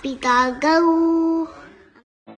Happy Gaga.